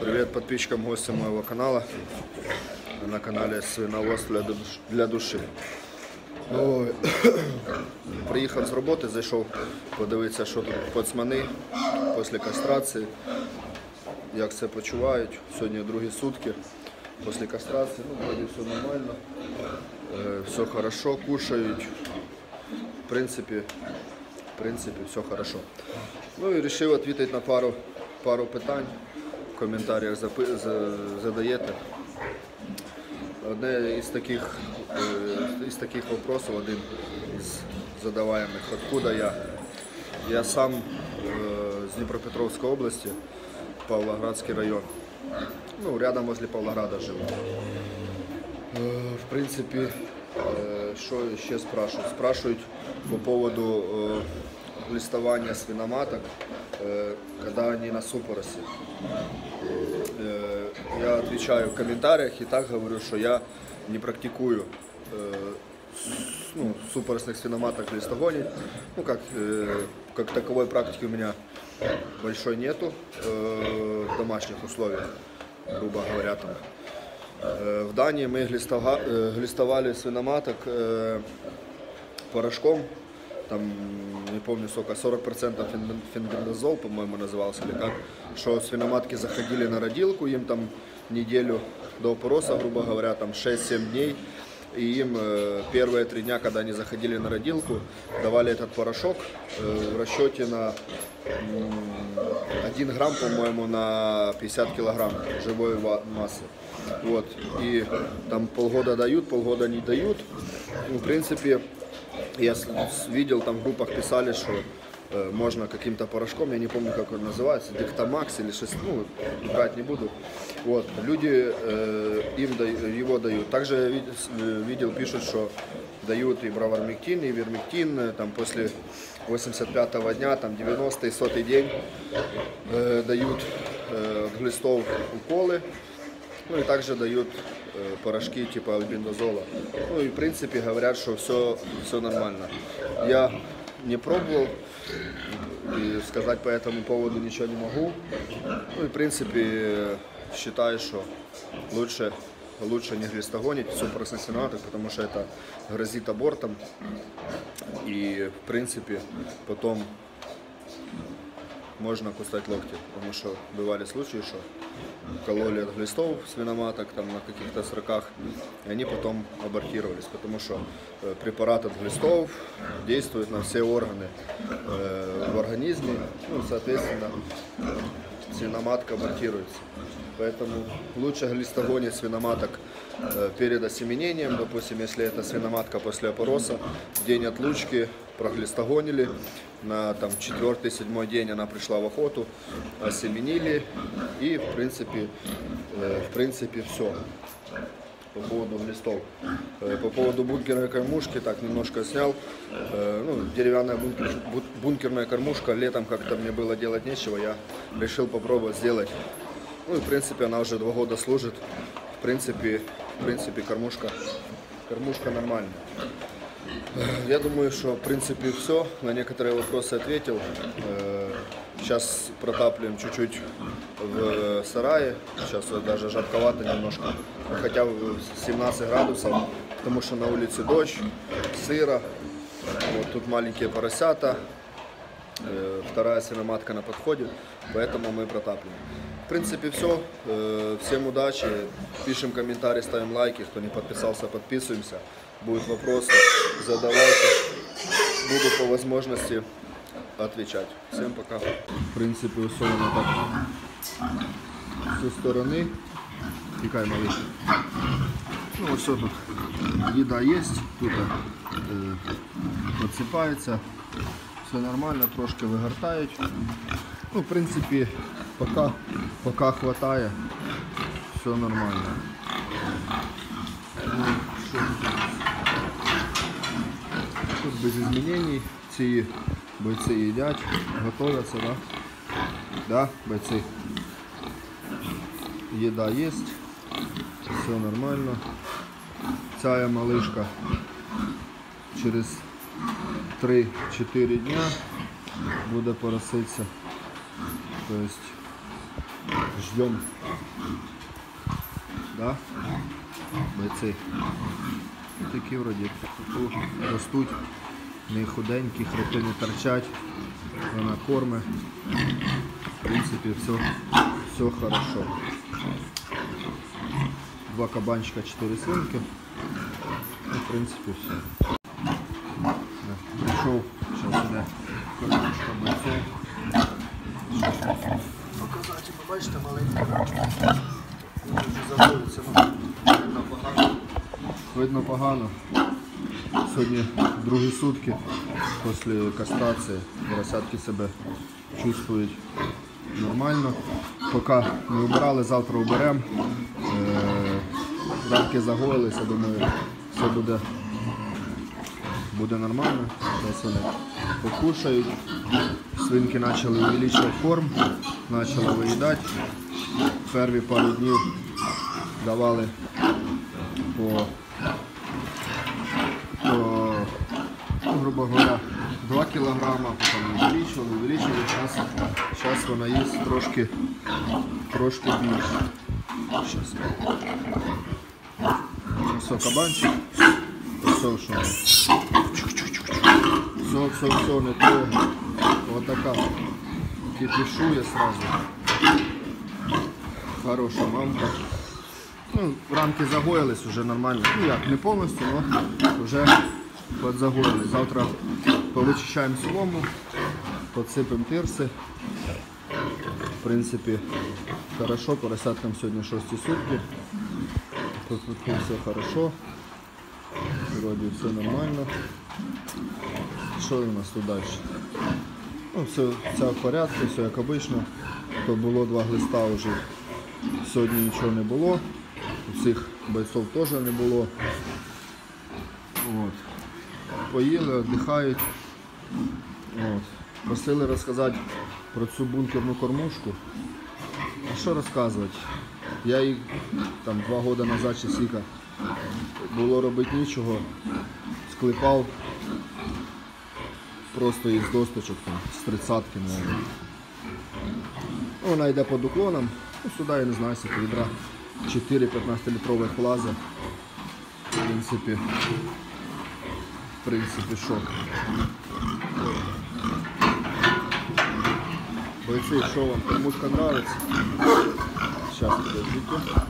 Привет подписчикам, гостям моего канала. На канале Свиновоз для, душ- для душі. Ой. Приїхав з роботи, зайшов подивитися, що тут пацмани після кастрації, як себе почувають. Сьогодні другі сутки після кастрації. Ну, вроді все нормально, Е, все хорошо, кушають. В принципі, в принципі, все хорошо. Ну і вирішив відповідати на пару, пару питань. Коментарях задаєте. Одне із таких, е, із таких вопросов, один із задаваемых, откуда я. Я сам е, з Дніпропетровської області, Павлоградський район. Ну, рядом возле Павлограда живу. Е, В принципі, що ще спрашивают? Спрашивают по поводу листования свиноматок, когда они на супоросе. Э, я отвечаю в комментариях и так говорю, что я не практикую э, с- ну, супоросных свиноматок листогонить. Ну, как, э, как таковой практики у меня большой нету э, в домашних условиях, грубо говоря. Там. Э, В Дании мы глистова- э, глистовали свиноматок э, порошком, там, не помню сколько, 40% фен- фенбендазол, по-моему, назывался, или как, что свиноматки заходили на родилку, им там неделю до опороса, грубо говоря, там 6-7 дней, и им э, первые три дня, когда они заходили на родилку, давали этот порошок э, в расчете на м, 1 грамм, по-моему, на 50 килограмм живой ва- массы. Вот. И там полгода дают, полгода не дают. Ну, в принципе, я видел, там в группах писали, что э, можно каким-то порошком, я не помню, как он называется, Диктомакс или что ну, брать не буду. Вот, люди э, им да- его дают. Также я э, видел, пишут, что дают и бравармектин, и вермектин, э, там после 85-го дня, там 90-й, 100 день э, дают э, глистов уколы, ну и также дают порошки типа альбендазола. Ну и в принципе говорят, что все, все нормально. Я не пробовал и сказать по этому поводу ничего не могу. Ну и в принципе э, считаю, что лучше, лучше не глистогонить супоросных свиноматок, потому что это грозит абортом. И в принципе потом можно кусать локти, потому что бывали случаи, что кололи от глистов свиноматок там на каких-то сроках, и они потом абортировались, потому что препарат от глистов действует на все органы в организме, ну, соответственно, свиноматка абортируется. Поэтому лучше глистогонить свиноматок перед осеменением, допустим, если это свиноматка после опороса, день отлучки проглистогонили, на там четвертый, седьмой день она пришла в охоту, осеменили и в принципе, э, в принципе все по поводу глистов. Э, По поводу бункерной кормушки, так немножко снял. Э, Ну, деревянная бункер- бу- бункерная кормушка, летом как-то мне было делать нечего, я решил попробовать сделать. Ну и в принципе она уже два года служит. В принципе, в принципе кормушка, кормушка нормальная. Э, Я думаю, что в принципе все. На некоторые вопросы ответил. Сейчас протапливаем чуть-чуть в сарае. Сейчас даже жарковато немножко. Хотя в 17 градусов, потому что на улице дождь, сыро. Вот тут маленькие поросята. Э, Вторая свиноматка на подходе, поэтому мы протапливаем. В принципе, все. Всем удачи. Пишем комментарии, ставим лайки. Кто не подписался, подписываемся. Будут вопросы, задавайте. Буду по возможности отвечать. Всем пока. В принципе, условно так. Со стороны. Тикай, малыш. Ну, вот все тут. Еда есть. Тут э, подсыпается. Все нормально, трошки вигортають. Ну, в принципі, поки, поки хватає, все нормально. Ну, що тут? Без змінень. Ці бойці їдять, готуються, да? Да, бойці? Їда є, все нормально. Ця малишка через 3-4 дня буде пороситися. Тобто Ждем. Да? Бойці. Такі вроді типу, ростуть, не худенькі, хребти не торчать, вона корме. В принципі, все, все хорошо. Два кабанчика, чотири свинки. Ну, в принципі, все. Прийшов, зараз іде кормушка бойцов. Показати, ви бачите, маленький. Він вже заводиться, ну, видно погано. Видно погано. Сьогодні другі сутки після кастрації. Поросятки себе чувствують нормально. Поки не вбирали, завтра вберемо. Е, Рамки загоїлися, думаю, все буде, буде нормально. Зараз вони покушають. Свинки почали увеличувати корм, почали виїдати. Перві пару днів давали по ну, грубо говоря, 2 кілограма, потім увеличували, увеличували. Зараз, зараз вона їсть трошки, трошки більше. Щас. Все, кабанчик. Все, що. Все, все, все, не трогай. Вот така. Кипішує сразу. Хороша мамка. Ну, рамки загоїлись вже нормально. Ну як, не повністю, але вже подзагоїлись. Завтра повичищаємо солому, подсипемо пірси. В принципі, хорошо, поросяткам сьогодні 6 сутки. Тут, тут все хорошо. Вроде все нормально. Що у нас тут далі? Ну, все, все в порядку, все як обично. То було два глиста вже. Сьогодні нічого не було. У всіх бойців теж не було. От. Поїли, віддихають. Просили розказати про цю бункерну кормушку. А що розказувати? Я їх там два роки назад чи скільки було робити нічого. Склепав просто із досточок там, з тридцятки, мабуть. Ну, Вона йде під уклоном. Ну, сюди, я не знаю, скільки відра 4 15-літрових плази. В принципі, в принципі, шок. Бойці, що вам, кормушка нравится? Сейчас, подождите.